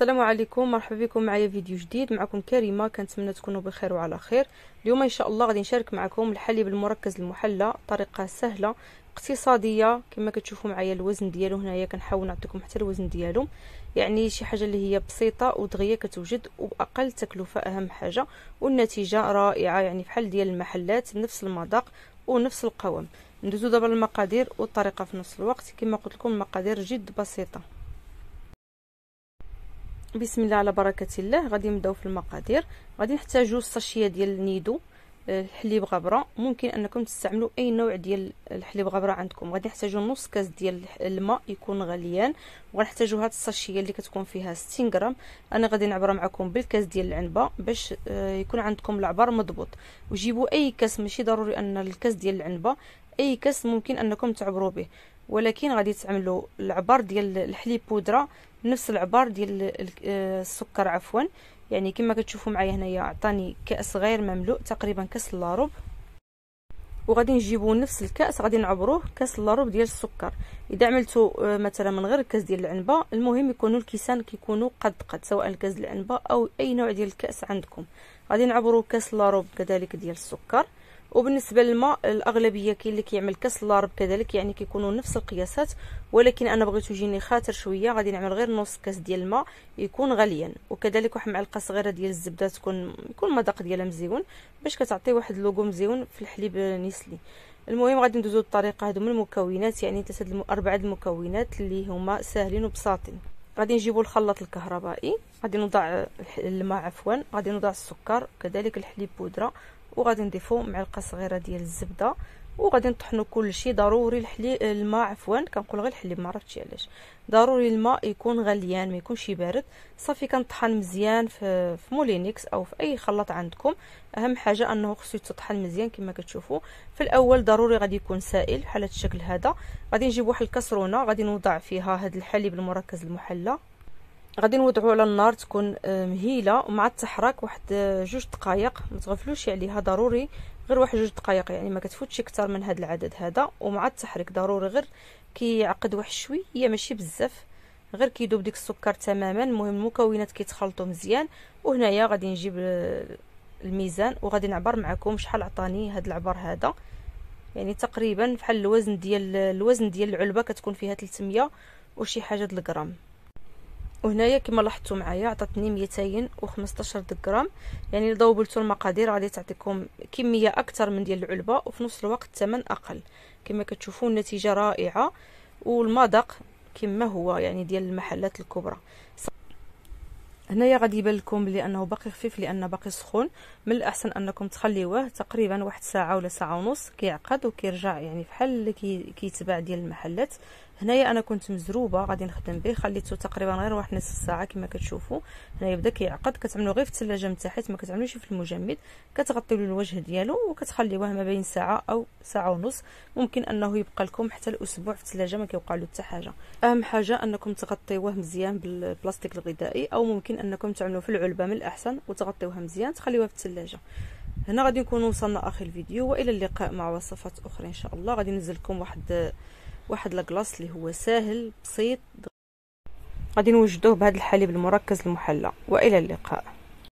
السلام عليكم مرحبا بكم معايا فيديو جديد. معكم كريمة كنتمنى تكونوا بخير وعلى خير. اليوم إن شاء الله غادي نشارك معكم الحليب المركز المحلى طريقة سهلة اقتصادية. كما كتشوفوا معايا الوزن ديالو هنايا كنحاول نعطيكم حتى الوزن ديالو. يعني شي حاجة اللي هي بسيطة ودغيا كتوجد وباقل تكلفة أهم حاجة. والنتيجة رائعة يعني بحال ديال المحلات بنفس المذاق ونفس القوام. ندوزو دابا المقادير والطريقة في نفس الوقت. كما قلت لكم المقادير جد بسيطة. بسم الله على بركة الله. غادي نبداو في المقادير. غادي نحتاجو الساشيه ديال النيدو الحليب غبرة. ممكن أنكم تستعملوا أي نوع ديال الحليب غبرة عندكم. غادي نحتاجو نص كاس ديال الماء يكون غليان. وغنحتاجو هاد الساشيه اللي كتكون فيها 60 غرام. أنا غادي نعبرها معكم بالكاس ديال العنبة باش آه، يكون عندكم العبار مضبوط. وجيبوا أي كاس. ماشي ضروري أن الكاس ديال العنبة أي كاس ممكن أنكم تعبروا به. ولكن غادي تعملوا العبار ديال الحليب بودرة نفس العبار ديال آه، السكر عفوا. يعني كما كتشوفوا معايا هنايا عطاني كأس غير مملوء تقريبا كأس لاروب. وغادي نجيبوا نفس الكأس غادي نعبروه كأس لاروب ديال السكر. إذا عملتوا آه، مثلا من غير الكأس ديال العنبة المهم يكونوا الكيسان كيكونوا قد قد سواء الكأس العنبة أو أي نوع ديال الكأس عندكم. غادي نعبروا كأس لاروب كذلك ديال السكر. وبالنسبة للماء الأغلبية كاين اللي كيعمل كاس لارب كذلك يعني كيكونوا نفس القياسات. ولكن أنا بغيت يجيني خاطر شوية غادي نعمل غير نص كاس ديال الماء يكون غليان وكذلك واحد معلقه صغيره ديال الزبدة تكون يكون المذاق ديالها مزيون باش كتعطي واحد اللوغو مزيون في الحليب نيسلي. المهم غادي ندوزو الطريقة هادو من المكونات يعني ثلاثة أربعة المكونات اللي هما ساهلين وبساطين. غادي نجيبو الخلاط الكهربائي غادي نوضع الماء عفوا غادي نوضع السكر كذلك الحليب بودرة. وغادي نضيفو معلقة صغيرة ديال الزبدة وغادي نطحنوا كلشي ضروري الحليب الماء عفوا كنقول غير الحليب ما عرفتش علاش. ضروري الماء يكون غليان ما يكونش بارد. صافي كنطحن مزيان في, في مولينكس أو في أي خلاط عندكم. أهم حاجة أنه خصو يتطحن مزيان كما كتشوفوا في الأول ضروري غادي يكون سائل بحال هذا الشكل هذا. غادي نجيب واحد الكسرونة غادي نوضع فيها هذا الحليب المركز المحلى. غادي نوضعو على النار تكون آه، مهيلة ومع التحرك واحد آه، جوج دقائق ما تغفلوش عليها ضروري. غير واحد جوج دقائق يعني ما كتفوتش أكثر من هذا العدد هذا. ومع التحريك ضروري غير كيعقد واحد شوية ماشي بزاف. غير كيدوب ديك السكر تماما. المهم المكونات كيتخلطوا مزيان. وهنايا غادي نجيب آه، الميزان. وغادي نعبر معكم شحال عطاني هذا العبر هذا. يعني تقريبا بحال الوزن ديال الوزن ديال العلبة كتكون فيها 300 وشي حاجة د الغرام. وهنايا كما لاحظتوا معايا عطاتني 215 غرام. يعني إذا ضوبلتوا المقادير غادي تعطيكم كمية أكثر من ديال العلبة وفي نفس الوقت الثمن أقل. كما كتشوفوا النتيجة رائعة والمذاق كما هو يعني ديال المحلات الكبرى. هنايا غادي يبان لكم بلي انه باقي خفيف لأن باقي سخون. من الأحسن أنكم تخليوه تقريبا واحد ساعة ولا ساعة ونص كيعقد وكيرجع يعني بحال اللي كيتباع ديال المحلات. هنايا أنا كنت مزروبة غادي نخدم به. خليته تقريبا غير واحد نصف ساعة كما كتشوفوا. هنايا بدا كيعقد كتعملوه غير في الثلاجه من تحت ما كتعملوش في المجمد. كتغطيو له الوجه ديالو وكتخليوه ما بين ساعة أو ساعة ونص. ممكن أنه يبقى لكم حتى الأسبوع في الثلاجه ما كيوقع له حتى حاجة. أهم حاجة أنكم تغطيوه مزيان بالبلاستيك الغذائي أو ممكن أنكم تعملوه في العلبة من الأحسن وتغطيوها مزيان تخليوها في الثلاجه هنا غادي نكون وصلنا آخر الفيديو وإلى اللقاء مع وصفات أخرى إن شاء الله. غادي ننزل لكم واحد واحد لاكلاص اللي هو ساهل بسيط. غادي نوجدوه بهذا الحليب المركز المحلى. وإلى اللقاء.